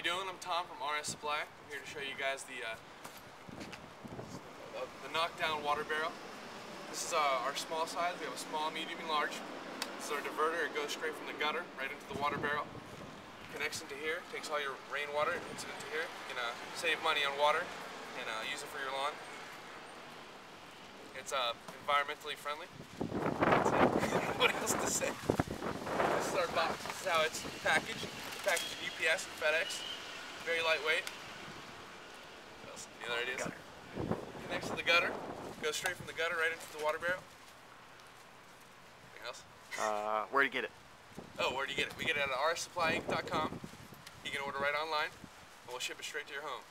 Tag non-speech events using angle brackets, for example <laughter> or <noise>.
you doing? I'm Tom from RS Supply. I'm here to show you guys the uh, the knockdown water barrel. This is uh, our small size. We have a small, medium, and large. This is our diverter. It goes straight from the gutter right into the water barrel. Connects into here. Takes all your rainwater and puts it into here. You can uh, save money on water and uh, use it for your lawn. It's uh, environmentally friendly. <laughs> what else to say? This is our box. This is how it's packaged. Packaged UPS and FedEx. Very lightweight. What else? Any other ideas? Gutter. Connects to the gutter. Goes straight from the gutter right into the water barrel. Anything else? Uh, where to get it? Oh, where do you get it? We get it at rssupplyinc.com. You can order right online, and we'll ship it straight to your home.